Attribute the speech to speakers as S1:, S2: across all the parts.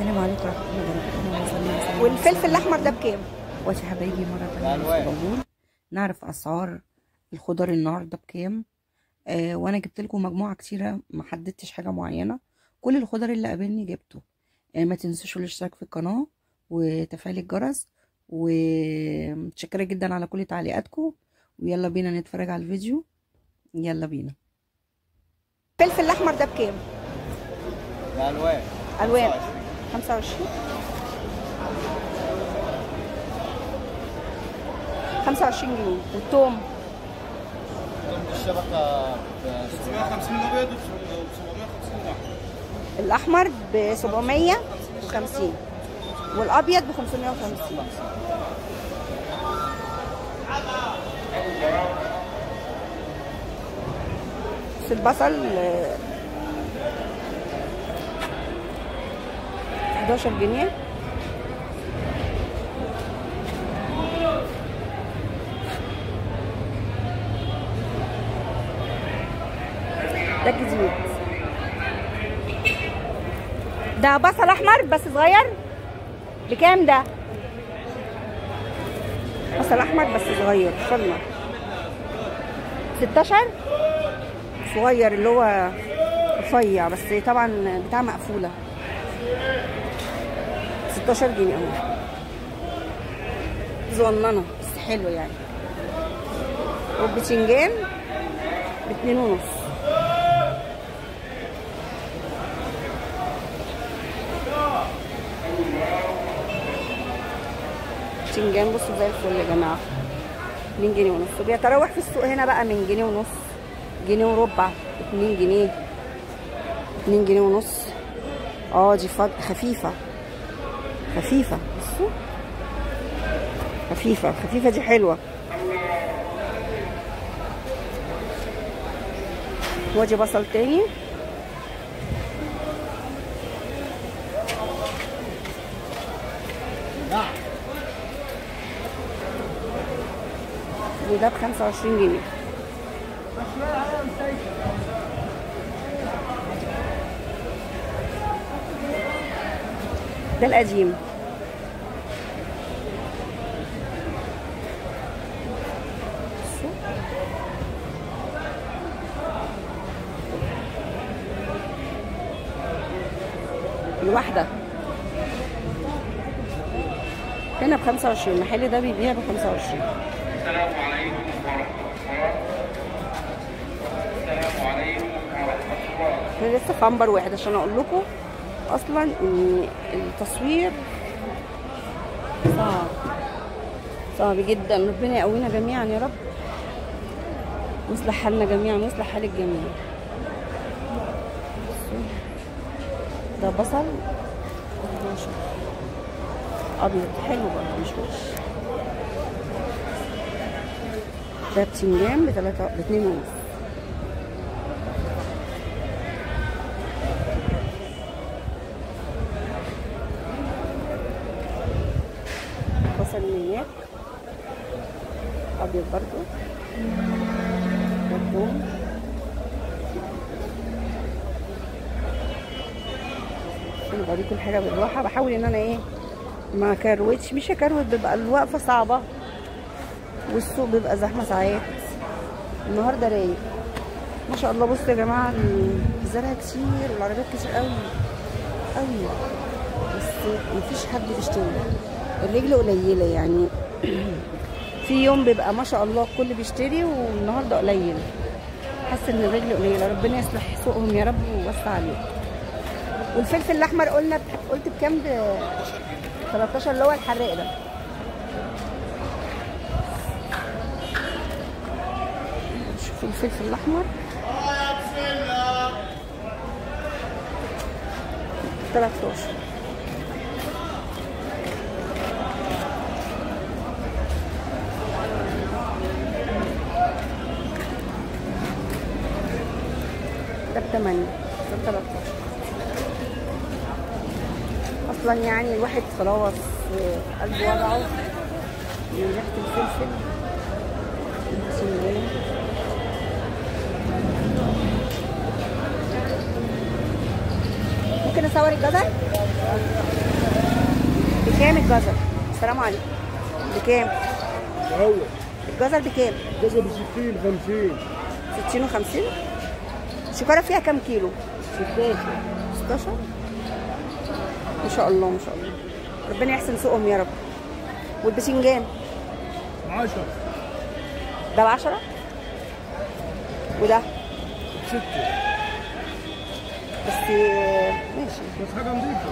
S1: السلام عليكم ورحمة الله وبركاته.
S2: والفلفل الأحمر ده بكام؟
S1: واتي حبايبي مرة بقول نعرف أسعار الخضار النهارده بكام. آه وأنا جبت لكم مجموعة كتيرة ما حددتش حاجة معينة. كل الخضار اللي قابلني جبته. آه ما تنسوش الاشتراك في القناة وتفعيل الجرس. ومتشكرة جدا على كل تعليقاتكم. ويلا بينا نتفرج على الفيديو. يلا بينا.
S2: الفلفل الأحمر ده بكام؟
S3: الالوان
S2: الوان 25 25 جنيه. والثوم
S3: ضمن الشبكة ب
S4: 750 الابيض و 750
S2: الأحمر ب 750 والأبيض ب 550 بس البصل 11 جنيه. ده ده بصل احمر بس صغير. بكام ده؟ بصل احمر بس صغير. شلنا. 16 صغير اللي هو رفيع بس طبعا بتاع مقفولة. 16 جنيه اهو صغننه بس حلو يعني. والبتنجان باتنين ونص. بتنجان بصوا زي الفل يا جماعة. 2 جنيه ونص. بيتراوح في السوق هنا بقى من جنيه ونص جنيه وربع 2 جنيه 2 جنيه ونص. آه دي فض... خفيفة. خفيفة. بصوا خفيفة. خفيفة دي حلوة. وادي بصل تاني. وده ب 25 جنيه. ده القديم. الواحدة. هنا ب 25 المحل ده بيبيع ب 25
S4: السلام عليكم ورحمة الله السلام عليكم ورحمه الله
S2: لسه في عنبر واحد عشان أقول لكم. أصلا ان التصوير صعب صعب جدا. ربنا يقوينا جميعا يا رب. ويصلح حالنا جميعا ويصلح حال الجميع. ده بصل 12 أبيض حلو برضه مش وحش. ده بتنجان بتلاتة باتنين ونص بصل نيات ابيض برضو. والثوم أنا بوريكم الحاجة بالراحة. بحاول إن أنا إيه ما كروتش مش هكروت بيبقى الوقفة صعبة. والسوق بيبقى زحمة ساعات. النهارده رايق. ما شاء الله. بصوا يا جماعة الزرع كتير والعربيات كتير قوي قوي بس مفيش حد بيشتري. الرجل قليلة يعني. في يوم بيبقى ما شاء الله الكل بيشتري والنهارده قليل. حاسة إن الرجل قليله ربنا يصلح سوقهم يا رب ويوسع عليهم. والفلفل الأحمر قلنا. قلت بكام؟ ب 13 اللي هو الحراق ده. شوفوا الفلفل الأحمر. 13 ده بتمانية ده بتلاتاشر أصلا يعني الواحد خلاص قلبه وجعه من ريحة الفلفل البسنجان ممكن أصور الجزر؟ بكام الجزر؟ السلام عليكم. بكام؟
S5: هو
S2: الجزر بكام؟
S5: جزء ب 60 50
S2: 60 و50 الشكاره فيها كام كيلو؟
S5: 16
S2: 16 ما شاء الله ما شاء الله. ربنا يحسن سوقهم يا رب. والبسنجان
S5: 10
S2: ده ب 10 وده؟
S5: 6
S2: بس ماشي.
S5: بس حاجة نظيفه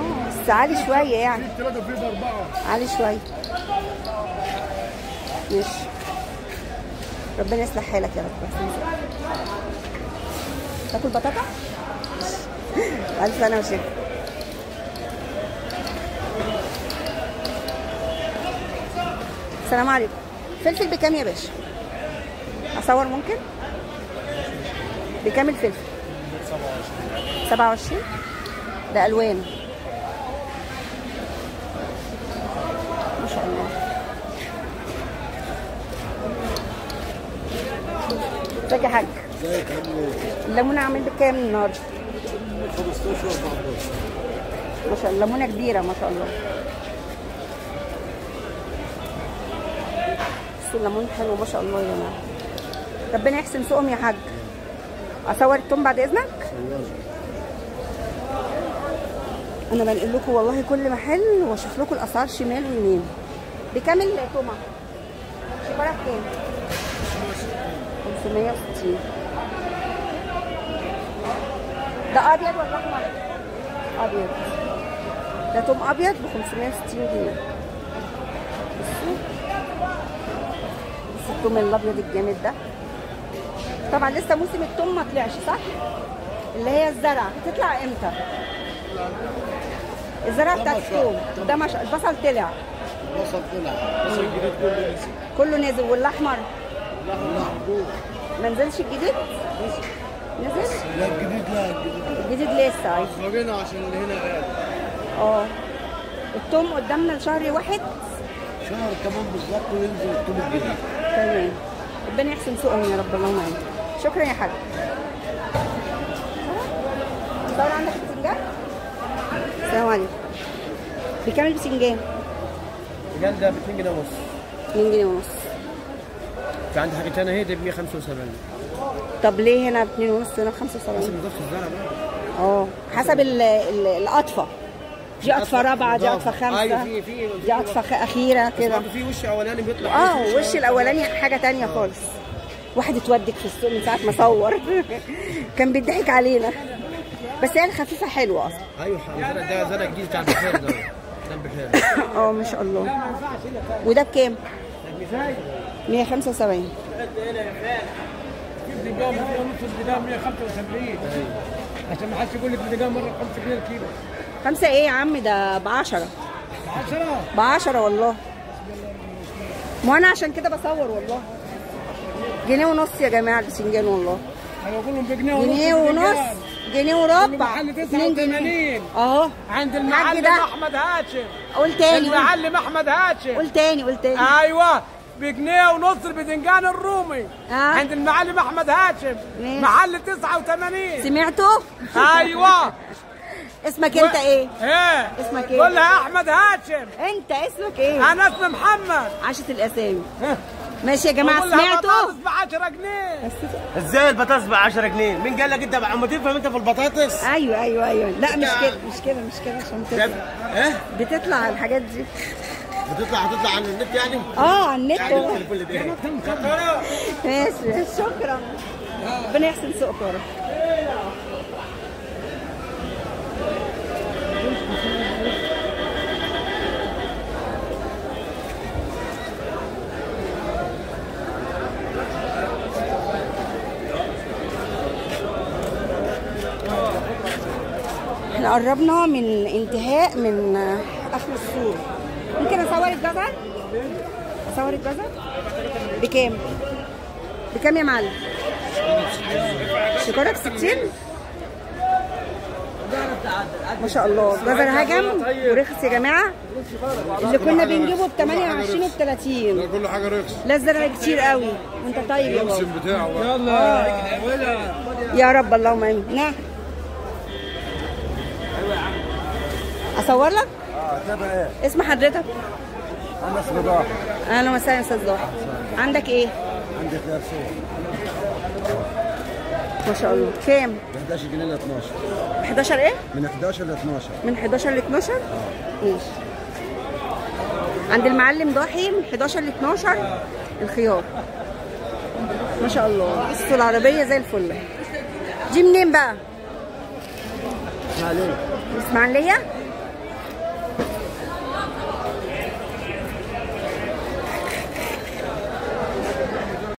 S2: آه بس عالي شوية يعني.
S5: في ثلاثة في أربعة.
S2: عالي شوية. ماشي. ربنا يصلح حالك يا رب. تاكل بطاطا؟ ألف سنه وشفا السلام عليكم. فلفل بكام يا باشا؟ أصور ممكن؟ بكام الفلفل؟ 27 ده ألوان. ما شاء الله. ازيك يا حاج
S5: ازيك عامل؟
S2: الليمونه بكام النهارده
S5: 15 14
S2: ما شاء الله ليمونه كبيرة ما شاء الله. بس الليمون حلو ما شاء الله يا جماعة ربنا يحسن سوقهم يا حاج. اصور التوم بعد إذنك؟ أنا بنقل لكم والله كل محل وأشوف لكم الأسعار شمال ويمين. بكام التومه شكرا بكام 560 ده أبيض ولا أحمر؟ أبيض. ده توم أبيض ب 560 جنيه. بصوا. بصوا التوم الأبيض الجامد ده. طبعا لسه موسم التوم ما طلعش صح؟ اللي هي الزرع. هتطلع إمتى؟ الزرع بتاعت التوم. ده مش البصل طلع.
S5: البصل طلع. البصل الجديد كله نسي
S2: كله نزل والأحمر.
S5: لا محبوب
S2: ما نزلش الجديد؟ نزل؟
S5: لا الجديد لا الجديد
S2: لسه. عايز
S5: عشان اللي هنا غالي.
S2: آه. التوم قدامنا لشهر واحد؟
S5: شهر كمان بالظبط وينزل الطوب الجديد.
S2: تمام. ربنا يحسن سوقهم يا رب اللهم امين. شكرا يا حاج صور عندك بتنجان؟ السلام عليكم. بكام البتنجان؟
S3: الجان ده ب 2 جنيه ونص.
S2: 2 جنيه ونص.
S3: في عندي حاجة ثانية هي دي ب 175
S2: طب ليه هنا ب 2 ونص هنا ب
S3: بس
S2: 75
S3: نضاف الزرع بقى.
S2: آه حسب ال- ال- القطفه دي قطفه رابعة دي قطفه
S3: أيوه
S2: خامسة.
S3: في في
S2: دي قطفه أخيرة كده.
S3: في وش أولاني بيطلع.
S2: آه وش الأولاني حاجة تانية خالص. واحد اتودك في السوق من ساعة ما صور. كان بيضحك علينا. بس هي الخفيفة حلوة
S3: أصلا. أيوه ده زرع جديد بتاع البحيرة ده. ده
S2: آه ما شاء الله. وده بكام؟ 175
S5: الدجاج نص الدجاج 175 عشان ما حدش يقول لك الدجاج مرة 5 جنيه الكيلو
S2: خمسة إيه يا عم ده بعشرة.
S5: 10
S2: بعشرة والله. ما أنا عشان كده بصور والله. جنيه ونص يا جماعة البسنجان والله.
S5: أنا بقول لهم بجنيه ونص
S2: جنيه ونص. جنيه وربع.
S5: محل
S2: اتنين جنيه.
S5: 89.
S2: أهو.
S5: عند المعلم. أحمد هاشم
S2: قول تاني.
S5: المعلم أحمد هاشم
S2: قول تاني قول تاني.
S5: أيوه. بجنيه ونص الباذنجان الرومي.
S2: آه.
S5: عند المعلم أحمد هاشم.
S2: ماشي.
S5: محل 89
S2: سمعتوا
S5: أيوه.
S2: اسمك أنت إيه؟
S5: إيه.
S2: اسمك إيه؟
S5: قول لها أحمد هاشم.
S2: أنت اسمك إيه؟
S5: أنا اسمي محمد.
S2: عاشت الأسامي. ماشي يا
S5: لها
S2: سمعتوا
S5: بطاطس ب 10 جنيه.
S3: إزاي البطاطس ب 10 جنيه؟ مين قال لك أنت عم تفهم أنت في البطاطس.
S2: أيوه أيوه أيوه. لا مش كده مش كده مش كده عشان
S3: ده-
S2: تطلع
S3: إيه؟
S2: بتطلع الحاجات دي.
S3: بتطلع هتطلع على النت يعني؟
S2: آه على النت.
S3: يعني؟
S2: ماشي شكرا. ربنا يحسن سوقك يا رب إحنا قربنا من انتهاء من اخر السور. ممكن أصور الجزر؟ أصور الجزر؟ بكام؟ بكام يا معلم؟ شكرا ب 60 ما شاء الله. جزر هجم ورخص يا جماعة. اللي كنا بنجيبه ب 28 وب 30
S6: كل حاجة رخص.
S2: لا الزرع كتير قوي. وانت طيب يا بابا.
S6: السم بتاعه بقى.
S2: يا رب اللهم آمين. نعم أصور لك؟
S3: آه إيه؟
S2: اسم حضرتك؟
S3: أنا اسمي ضاحي.
S2: أهلا وسهلا يا أستاذ ضاحي. عندك إيه؟
S3: عندي خيار سوق
S2: ما شاء الله. كام؟
S3: ب 11 جنيه ل 12
S2: 11 إيه؟
S3: من 11 ل 12
S2: من 11 ل 12 ماشي. عند المعلم ضاحي من 11 ل 12 الخيار. ما شاء الله. بصوا العربية زي الفل. دي منين بقى؟
S3: اسمع ليه؟
S2: إسماعيلية؟